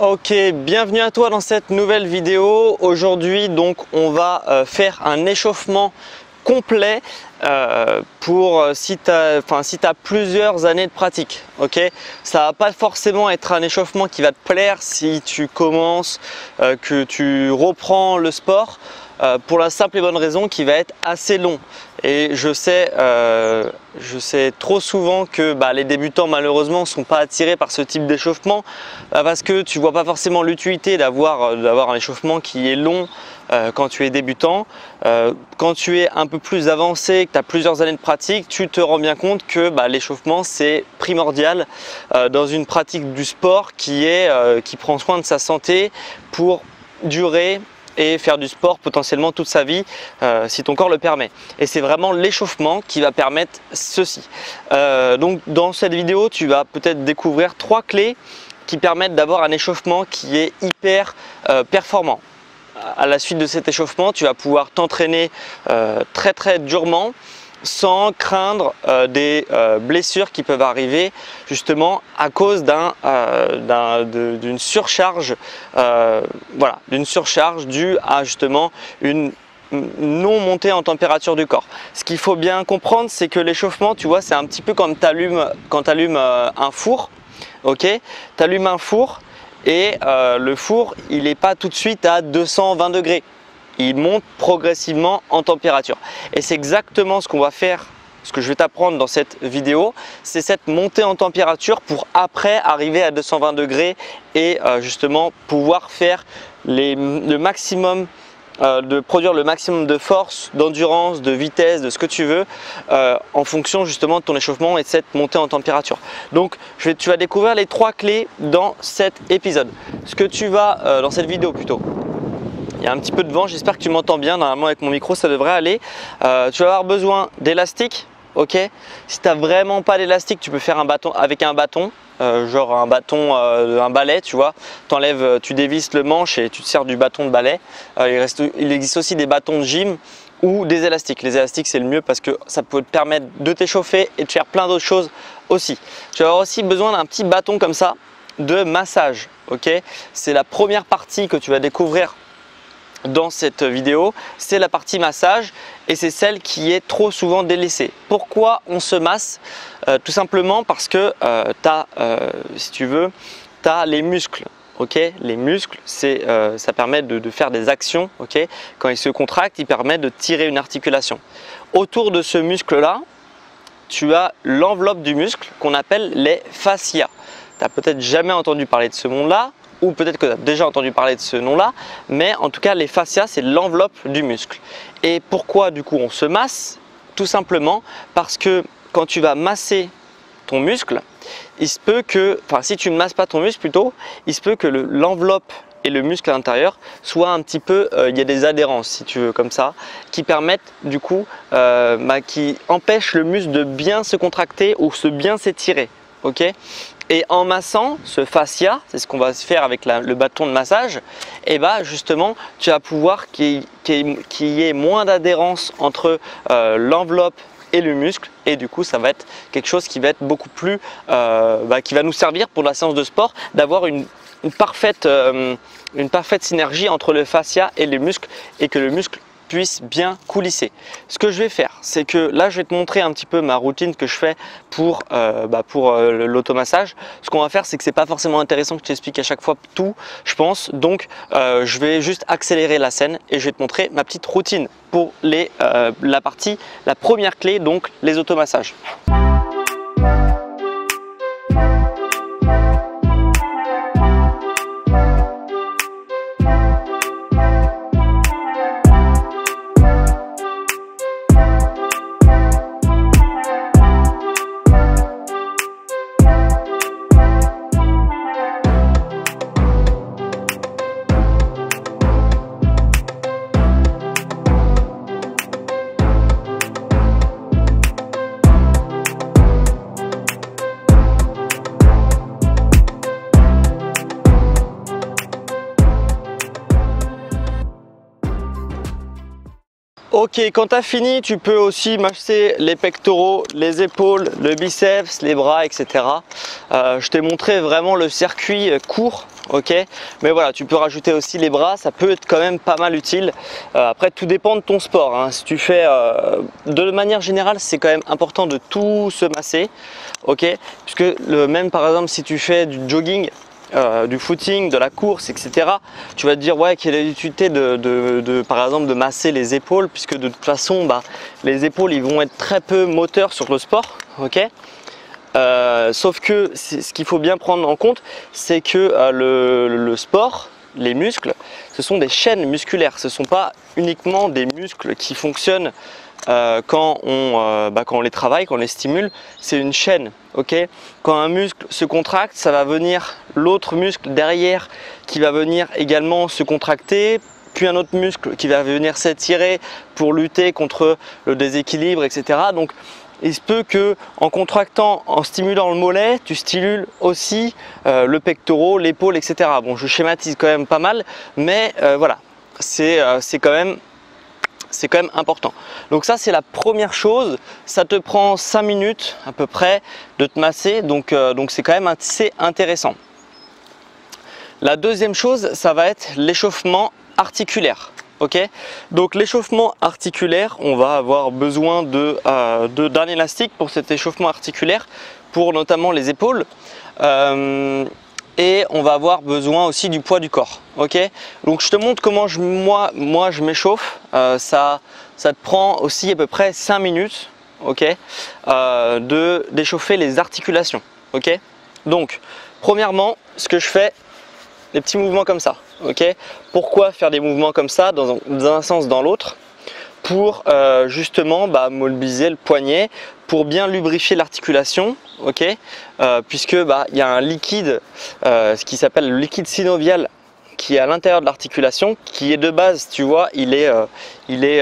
Ok, bienvenue à toi dans cette nouvelle vidéo. Aujourd'hui, donc, on va euh, faire un échauffement complet euh, pour euh, si tu as, si as, plusieurs années de pratique. Ok, ça va pas forcément être un échauffement qui va te plaire si tu commences, que tu reprends le sport. Euh, pour la simple et bonne raison qu'il va être assez long. Et je sais, euh, trop souvent que bah, les débutants malheureusement ne sont pas attirés par ce type d'échauffement bah, parce que tu vois pas forcément l'utilité d'avoir euh, un échauffement qui est long quand tu es débutant. quand tu es un peu plus avancé, que tu as plusieurs années de pratique, tu te rends bien compte que bah, l'échauffement c'est primordial dans une pratique du sport qui, est, qui prend soin de sa santé pour durer faire du sport potentiellement toute sa vie euh, si ton corps le permet. Et c'est vraiment l'échauffement qui va permettre ceci. Euh, donc dans cette vidéo, tu vas peut-être découvrir trois clés qui permettent d'avoir un échauffement qui est hyper euh, performant. À la suite de cet échauffement, tu vas pouvoir t'entraîner très très durement sans craindre euh, des euh, blessures qui peuvent arriver justement à cause euh, d'une surcharge, voilà, d'une surcharge due à justement une non montée en température du corps. Ce qu'il faut bien comprendre, c'est que l'échauffement, tu vois, c'est un petit peu comme quand tu allumes un four. Ok, tu allumes un four et le four, il n'est pas tout de suite à 220 degrés il monte progressivement en température. Et c'est exactement ce qu'on va faire, ce que je vais t'apprendre dans cette vidéo, c'est cette montée en température pour après arriver à 220 degrés et euh, justement pouvoir faire le maximum euh, de produire le maximum de force, d'endurance, de vitesse, de ce que tu veux euh, en fonction justement de ton échauffement et de cette montée en température. Donc tu vas découvrir les trois clés dans cet épisode. Ce que tu vas, dans cette vidéo plutôt, il y a un petit peu de vent, j'espère que tu m'entends bien. Normalement avec mon micro ça devrait aller. Euh, tu vas avoir besoin d'élastique, ok? Si tu n'as vraiment pas d'élastique, tu peux faire un bâton avec un bâton. Euh, genre un bâton, euh, un balai, tu vois, t'enlèves, tu dévisses le manche et tu te sers du bâton de balai. il, existe aussi des bâtons de gym ou des élastiques. Les élastiques c'est le mieux parce que ça peut te permettre de t'échauffer et de faire plein d'autres choses aussi. Tu vas avoir aussi besoin d'un petit bâton comme ça de massage, ok? C'est la première partie que tu vas découvrir dans cette vidéo, c'est la partie massage et c'est celle qui est trop souvent délaissée. Pourquoi on se masse? Euh, Tout simplement parce que euh, tu as, euh, si tu veux, tu les muscles. les muscles, ça permet de, faire des actions. Quand ils se contractent, ils permettent de tirer une articulation. Autour de ce muscle-là, tu as l'enveloppe du muscle qu'on appelle les fascias. Tu n'as peut-être jamais entendu parler de ce monde-là, ou peut-être que tu as déjà entendu parler de ce nom-là, mais en tout cas les fascias c'est l'enveloppe du muscle. Et pourquoi du coup on se masse Tout simplement parce que quand tu vas masser ton muscle, il se peut que, enfin si tu ne masses pas ton muscle plutôt, il se peut que l'enveloppe et le muscle à l'intérieur soient un petit peu, euh, il y a des adhérences si tu veux comme ça, qui permettent du coup, euh, bah, qui empêchent le muscle de bien se contracter ou se bien s'étirer. ok? Et en massant ce fascia, c'est ce qu'on va faire avec le bâton de massage, et bah justement tu vas pouvoir qu'il y, ait moins d'adhérence entre euh, l'enveloppe et le muscle. Et du coup ça va être quelque chose qui va être beaucoup plus euh, bah, qui va nous servir pour la séance de sport d'avoir une, parfaite, euh, une parfaite synergie entre le fascia et les muscles et que le muscle puisse bien coulisser. Ce que je vais faire, c'est que là, je vais te montrer un petit peu ma routine que je fais pour, euh, bah, euh, l'automassage. Ce qu'on va faire, c'est que c'est pas forcément intéressant que je t'explique à chaque fois tout, je pense. Donc, euh, je vais juste accélérer la scène et je vais te montrer ma petite routine pour la partie, la première clé, donc les automassages. Ok, quand tu as fini, tu peux aussi masser les pectoraux, les épaules, le biceps, les bras, etc. Euh, je t'ai montré vraiment le circuit court ok mais voilà tu peux rajouter aussi les bras ça peut être quand même pas mal utile euh, après tout dépend de ton sport hein. si tu fais euh, de manière générale c'est quand même important de tout se masser ok puisque le même par exemple si tu fais du jogging euh, du footing, de la course, etc. Tu vas te dire ouais quelle est l'utilité de, par exemple de masser les épaules puisque de toute façon bah, les épaules ils vont être très peu moteurs sur le sport, ok? Euh, sauf que ce qu'il faut bien prendre en compte, c'est que euh, le, sport, les muscles, ce sont des chaînes musculaires. Ce ne sont pas uniquement des muscles qui fonctionnent euh, quand, on, bah, quand on les travaille, quand on les stimule. C'est une chaîne. ok? Quand un muscle se contracte, ça va venir l'autre muscle derrière qui va venir également se contracter puis un autre muscle qui va venir s'étirer pour lutter contre le déséquilibre, etc. Donc il se peut que en contractant, en stimulant le mollet, tu stimules aussi euh, le pectoral, l'épaule, etc. Bon, je schématise quand même pas mal, mais euh, voilà, euh, c'est quand même c'est quand même important. Donc ça c'est la première chose, ça te prend 5 minutes à peu près de te masser, donc donc c'est quand même assez intéressant. La deuxième chose, ça va être l'échauffement articulaire. Ok? Donc l'échauffement articulaire on va avoir besoin euh, de d'un élastique pour cet échauffement articulaire pour notamment les épaules. Euh, et on va avoir besoin aussi du poids du corps ok? Donc je te montre comment je, moi, moi je m'échauffe. Euh, ça, ça te prend aussi à peu près 5 minutes ok? De d'échauffer les articulations ok? Donc premièrement ce que je fais des petits mouvements comme ça. ok? Pourquoi faire des mouvements comme ça dans un, sens dans l'autre? Pour euh, justement bah, mobiliser le poignet, pour bien lubrifier l'articulation, ok euh, Puisque bah, il y a un liquide, euh, ce qui s'appelle le liquide synovial qui est à l'intérieur de l'articulation, qui est de base, tu vois, il est, il est,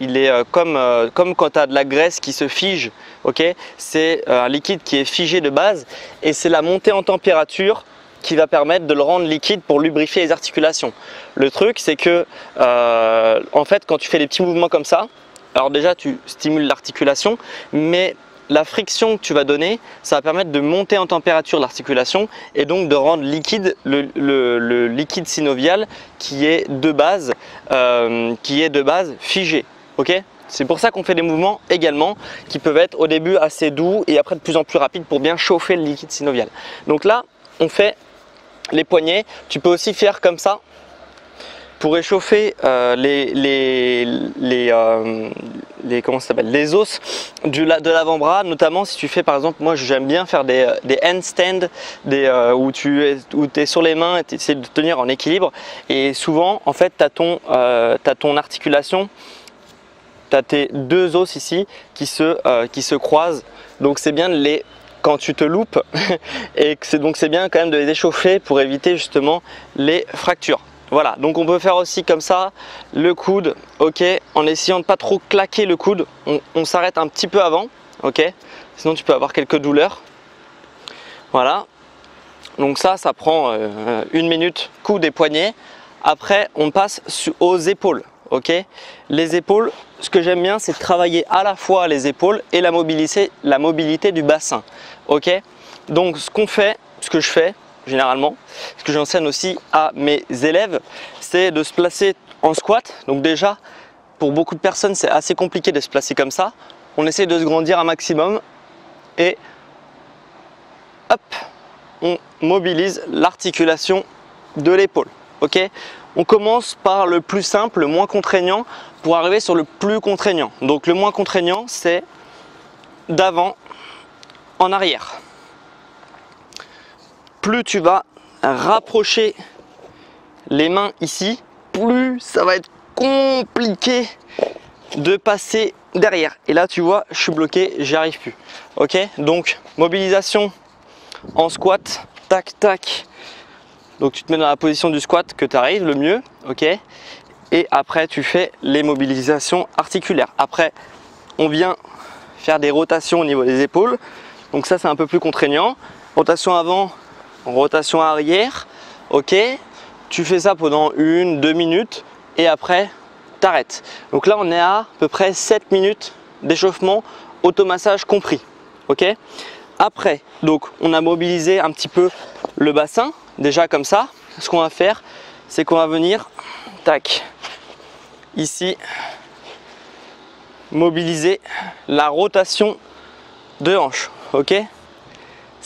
il est comme, comme quand tu as de la graisse qui se fige, ok C'est un liquide qui est figé de base et c'est la montée en température qui va permettre de le rendre liquide pour lubrifier les articulations. Le truc c'est que euh, en fait quand tu fais des petits mouvements comme ça, alors déjà tu stimules l'articulation mais la friction que tu vas donner, ça va permettre de monter en température l'articulation et donc de rendre liquide le, liquide synovial qui est de base, euh, qui est de base figé. c'est pour ça qu'on fait des mouvements également qui peuvent être au début assez doux et après de plus en plus rapides pour bien chauffer le liquide synovial. Donc là, on fait les poignets. Tu peux aussi faire comme ça pour réchauffer euh, les, les, les, euh, comment les os du, de l'avant-bras, notamment si tu fais par exemple, moi j'aime bien faire des, des handstands des, euh, où tu es, où sur les mains et tu essaies de tenir en équilibre et souvent en fait tu as, ton, ton articulation, tu as tes deux os ici qui se, qui se croisent donc c'est bien les quand tu te loupes et c'est donc c'est bien quand même de les échauffer pour éviter justement les fractures. Voilà, donc on peut faire aussi comme ça le coude, ok, en essayant de pas trop claquer le coude, on, s'arrête un petit peu avant, ok, sinon tu peux avoir quelques douleurs. Voilà, donc ça, ça prend euh, une minute, coude et poignet. Après, on passe aux épaules ok Les épaules, ce que j'aime bien, c'est travailler à la fois les épaules et la mobilité, la mobilité du bassin, ok Donc ce qu'on fait, ce que je fais généralement, ce que j'enseigne aussi à mes élèves, c'est de se placer en squat. Donc déjà, pour beaucoup de personnes, c'est assez compliqué de se placer comme ça. On essaie de se grandir un maximum et hop, on mobilise l'articulation de l'épaule. ok? On commence par le plus simple, le moins contraignant, pour arriver sur le plus contraignant. Donc le moins contraignant, c'est d'avant en arrière. Plus tu vas rapprocher les mains ici, plus ça va être compliqué de passer derrière. Et là, tu vois, je suis bloqué, j'y arrive plus. Ok Donc, mobilisation en squat, tac, tac, donc tu te mets dans la position du squat que tu arrives le mieux, ok Et après tu fais les mobilisations articulaires. Après on vient faire des rotations au niveau des épaules. Donc ça c'est un peu plus contraignant. Rotation avant, rotation arrière, ok Tu fais ça pendant une, deux minutes et après t'arrêtes. Donc là on est à, à peu près 7 minutes d'échauffement automassage compris, ok. Après, donc on a mobilisé un petit peu le bassin, déjà comme ça, ce qu'on va faire, c'est qu'on va venir, tac, ici, mobiliser la rotation de hanche, ok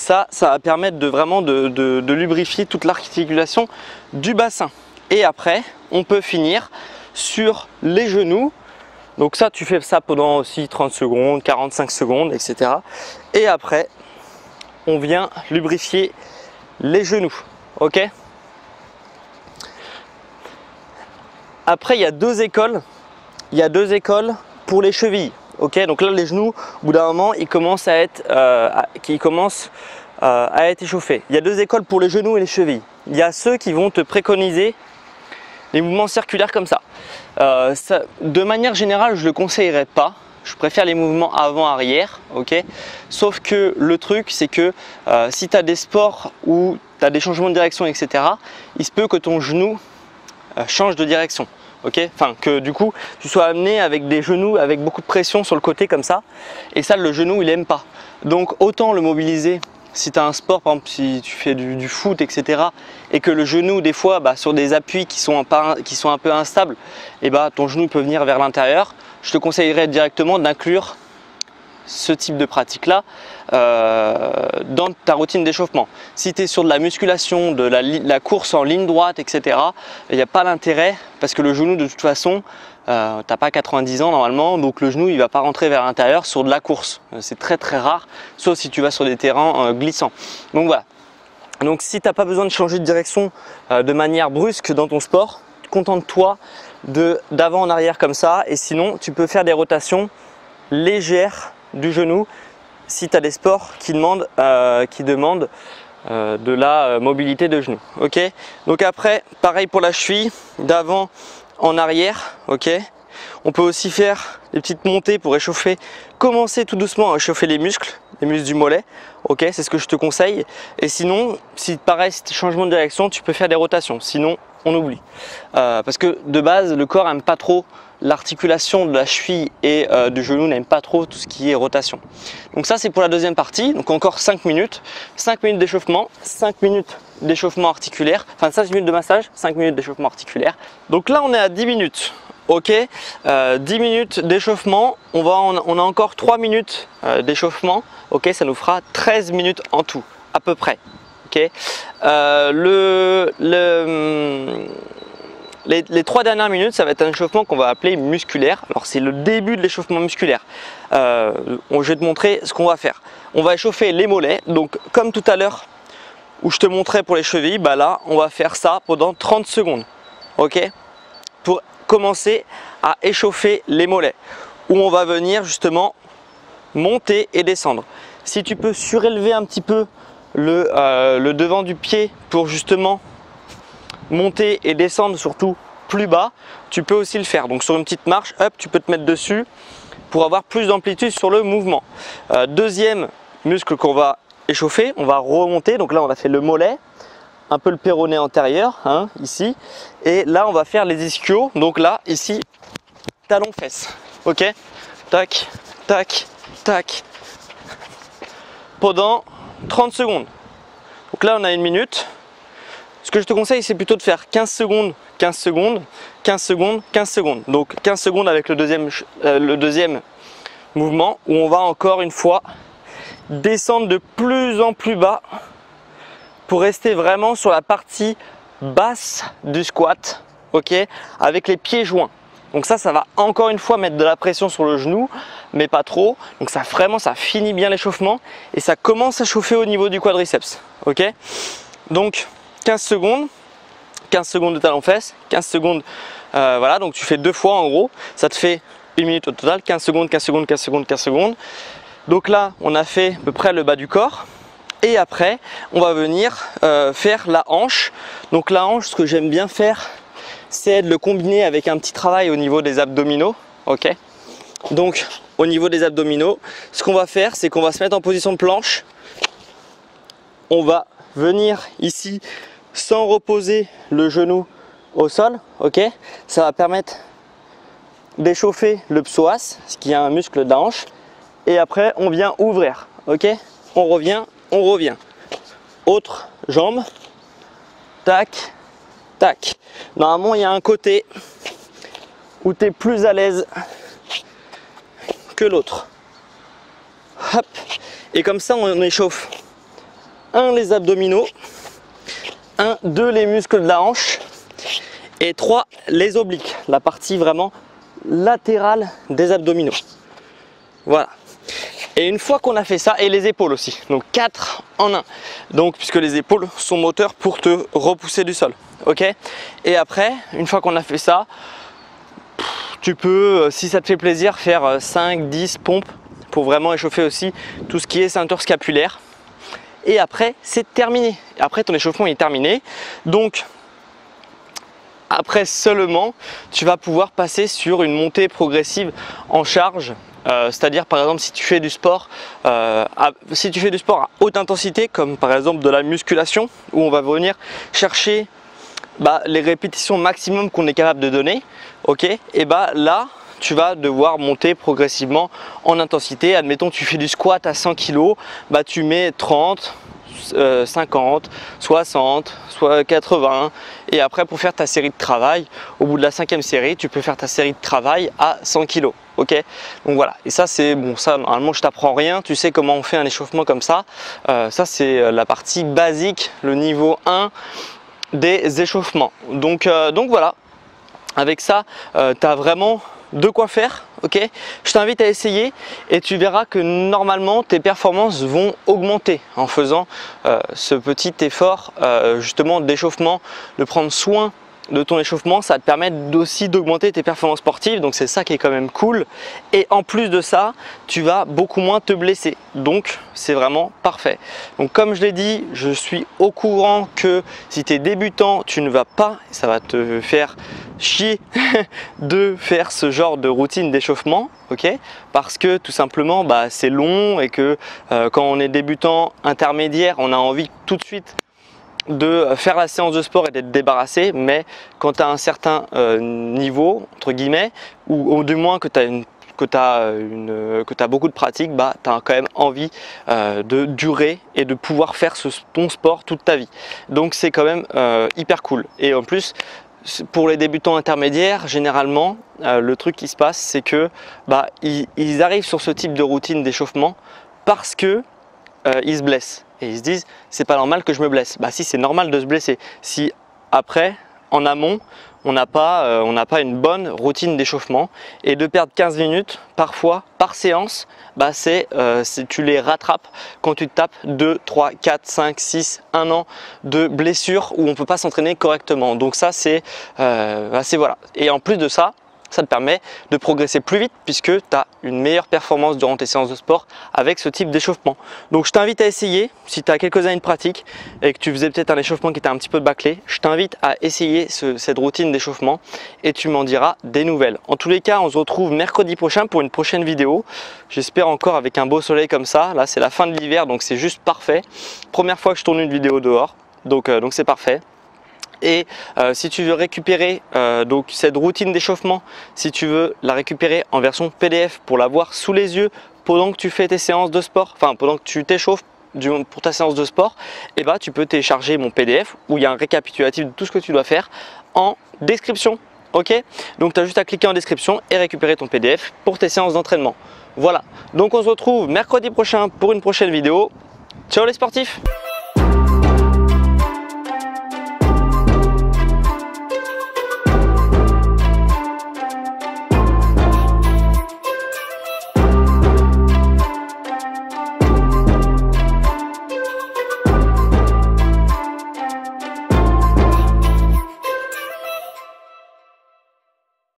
Ça, ça va permettre de vraiment de, lubrifier toute l'articulation du bassin. Et après, on peut finir sur les genoux. Donc ça, tu fais ça pendant aussi 30 secondes, 45 secondes, etc. Et après, on vient lubrifier les genoux, ok? Après, il y a deux écoles. Il y a deux écoles pour les chevilles. Ok, donc là les genoux, au bout d'un moment, ils commencent à être, euh, commencent, euh, à être échauffés. Il y a deux écoles pour les genoux et les chevilles. Il y a ceux qui vont te préconiser les mouvements circulaires comme ça. Euh, de manière générale, je ne le conseillerais pas. Je préfère les mouvements avant-arrière, ok? Sauf que le truc, c'est que si tu as des sports où tu as des changements de direction, etc., il se peut que ton genou change de direction ok. Enfin que du coup tu sois amené avec des genoux avec beaucoup de pression sur le côté comme ça. Et ça le genou il aime pas. Donc autant le mobiliser si tu as un sport, par exemple si tu fais du, foot etc et que le genou des fois bah, sur des appuis qui sont, un, qui sont un peu instables et bah ton genou peut venir vers l'intérieur, je te conseillerais directement d'inclure ce type de pratique là euh, dans ta routine d'échauffement. Si tu es sur de la musculation, de la, course en ligne droite, etc., il n'y a pas l'intérêt parce que le genou de toute façon, euh, tu n'as pas 90 ans normalement, donc le genou il va pas rentrer vers l'intérieur sur de la course. Euh, c'est très très rare, sauf si tu vas sur des terrains glissants. Donc voilà. Donc si tu n'as pas besoin de changer de direction de manière brusque dans ton sport, contente-toi d'avant en arrière comme ça et sinon tu peux faire des rotations légères du genou si tu as des sports qui demandent, euh, qui demandent euh, de la euh, mobilité de genou. Donc après, pareil pour la cheville, d'avant en arrière. On peut aussi faire des petites montées pour échauffer, commencer tout doucement à échauffer les muscles, les muscles du mollet. Ok, c'est ce que je te conseille. Et sinon, si pareil, si changement de direction, tu peux faire des rotations. Sinon, on oublie. parce que de base, le corps aime pas trop l'articulation de la cheville et euh, du genou n'aime pas trop tout ce qui est rotation. Donc ça c'est pour la deuxième partie, donc encore 5 minutes, 5 minutes d'échauffement, 5 minutes d'échauffement articulaire, enfin 5 minutes de massage, 5 minutes d'échauffement articulaire. Donc là on est à 10 minutes, ok 10 euh, minutes d'échauffement, on, va, on a encore 3 minutes euh, d'échauffement, ok ça nous fera 13 minutes en tout, à peu près. ok le, le les, trois dernières minutes, ça va être un échauffement qu'on va appeler musculaire. Alors c'est le début de l'échauffement musculaire. Euh, je vais te montrer ce qu'on va faire. On va échauffer les mollets. Donc comme tout à l'heure où je te montrais pour les chevilles, bah là on va faire ça pendant 30 secondes. Ok Pour commencer à échauffer les mollets. Où on va venir justement monter et descendre. Si tu peux surélever un petit peu le, euh, le devant du pied pour justement monter et descendre surtout plus bas, tu peux aussi le faire. Donc sur une petite marche, hop, tu peux te mettre dessus pour avoir plus d'amplitude sur le mouvement. Euh, deuxième muscle qu'on va échauffer, on va remonter. Donc là, on a fait le mollet, un peu le péroné antérieur, hein, ici. Et là, on va faire les ischios. Donc là, ici, talon fesse. Ok? Tac, tac, tac. Pendant 30 secondes. Donc là, on a une minute. Ce que je te conseille, c'est plutôt de faire 15 secondes, 15 secondes, 15 secondes, 15 secondes. Donc 15 secondes avec le deuxième, euh, le deuxième mouvement où on va encore une fois descendre de plus en plus bas pour rester vraiment sur la partie basse du squat, ok, avec les pieds joints. Donc ça, ça va encore une fois mettre de la pression sur le genou, mais pas trop. Donc ça vraiment, ça finit bien l'échauffement et ça commence à chauffer au niveau du quadriceps, ok. Donc 15 secondes, 15 secondes de talon fesse, 15 secondes, euh, voilà, donc tu fais deux fois en gros, ça te fait une minute au total, 15 secondes, 15 secondes, 15 secondes, 15 secondes. Donc là, on a fait à peu près le bas du corps. Et après, on va venir euh, faire la hanche. Donc la hanche, ce que j'aime bien faire, c'est de le combiner avec un petit travail au niveau des abdominaux. Ok? Donc au niveau des abdominaux, ce qu'on va faire, c'est qu'on va se mettre en position de planche. On va venir ici sans reposer le genou au sol, ok? Ça va permettre d'échauffer le psoas, ce qui est un muscle de hanche, et après on vient ouvrir, ok? On revient, on revient. Autre jambe, tac, tac. Normalement, il y a un côté où tu es plus à l'aise que l'autre. Hop. Et comme ça, on échauffe un les abdominaux, un, deux les muscles de la hanche et trois les obliques, la partie vraiment latérale des abdominaux. Voilà. Et une fois qu'on a fait ça, et les épaules aussi, donc 4 en 1. Donc, puisque les épaules sont moteurs pour te repousser du sol. Ok? Et après, une fois qu'on a fait ça, tu peux, euh, si ça te fait plaisir, faire 5, euh, 10 pompes pour vraiment échauffer aussi tout ce qui est ceinture scapulaire. Et après, c'est terminé. Après, ton échauffement est terminé. Donc, après seulement, tu vas pouvoir passer sur une montée progressive en charge. Euh, c'est-à-dire par exemple si tu fais du sport, si tu fais du sport à haute intensité, comme par exemple de la musculation, où on va venir chercher bah, les répétitions maximum qu'on est capable de donner, ok, et bah là tu vas devoir monter progressivement en intensité. Admettons tu fais du squat à 100 kg, bah tu mets 30, 50, 60, soit 80 et après pour faire ta série de travail, au bout de la cinquième série, tu peux faire ta série de travail à 100 kg. Ok, donc voilà. Et ça c'est bon, ça normalement je t'apprends rien. Tu sais comment on fait un échauffement comme ça. Euh, ça c'est euh, la partie basique, le niveau 1 des échauffements. Donc, euh, donc voilà, avec ça, euh, tu as vraiment de quoi faire. ok Je t'invite à essayer et tu verras que normalement tes performances vont augmenter en faisant euh, ce petit effort justement d'échauffement, de prendre soin de ton échauffement, ça va te permettre aussi d'augmenter tes performances sportives, donc c'est ça qui est quand même cool. Et en plus de ça, tu vas beaucoup moins te blesser, donc c'est vraiment parfait. Donc comme je l'ai dit, je suis au courant que si tu es débutant, tu ne vas pas, ça va te faire chier de faire ce genre de routine d'échauffement, ok? Parce que tout simplement, bah, c'est long et que euh, quand on est débutant intermédiaire, on a envie tout de suite de faire la séance de sport et d'être débarrassé, mais quand tu as un certain euh, niveau, entre guillemets, ou, du moins que tu as une que tu as, as, beaucoup de pratique, bah, tu as quand même envie euh, de durer et de pouvoir faire ce, ton sport toute ta vie. Donc c'est quand même euh, hyper cool. Et en plus, pour les débutants intermédiaires, généralement, le truc qui se passe, c'est que bah, ils, arrivent sur ce type de routine d'échauffement parce que ils se blessent et ils se disent c'est pas normal que je me blesse. Bah si c'est normal de se blesser. Si après, en amont, on n'a pas, euh, une bonne routine d'échauffement et de perdre 15 minutes parfois par séance, bah euh, tu les rattrapes quand tu te tapes 2, 3, 4, 5, 6, 1 an de blessures où on ne peut pas s'entraîner correctement. Donc ça c'est euh, bah, voilà. Et en plus de ça, ça te permet de progresser plus vite puisque tu as une meilleure performance durant tes séances de sport avec ce type d'échauffement. Donc je t'invite à essayer, si tu as quelques années de pratique et que tu faisais peut-être un échauffement qui était un petit peu bâclé, je t'invite à essayer cette routine d'échauffement et tu m'en diras des nouvelles. En tous les cas, on se retrouve mercredi prochain pour une prochaine vidéo. J'espère encore avec un beau soleil comme ça. Là, c'est la fin de l'hiver, donc c'est juste parfait. Première fois que je tourne une vidéo dehors, donc euh, donc c'est parfait. Et euh, si tu veux récupérer euh, cette routine d'échauffement, si tu veux la récupérer en version PDF pour l'avoir sous les yeux pendant que tu fais tes séances de sport, enfin pendant que tu t'échauffes pour ta séance de sport, et eh ben, tu peux télécharger mon PDF où il y a un récapitulatif de tout ce que tu dois faire en description. Ok? Donc tu as juste à cliquer en description et récupérer ton PDF pour tes séances d'entraînement. Voilà, donc on se retrouve mercredi prochain pour une prochaine vidéo. Ciao les sportifs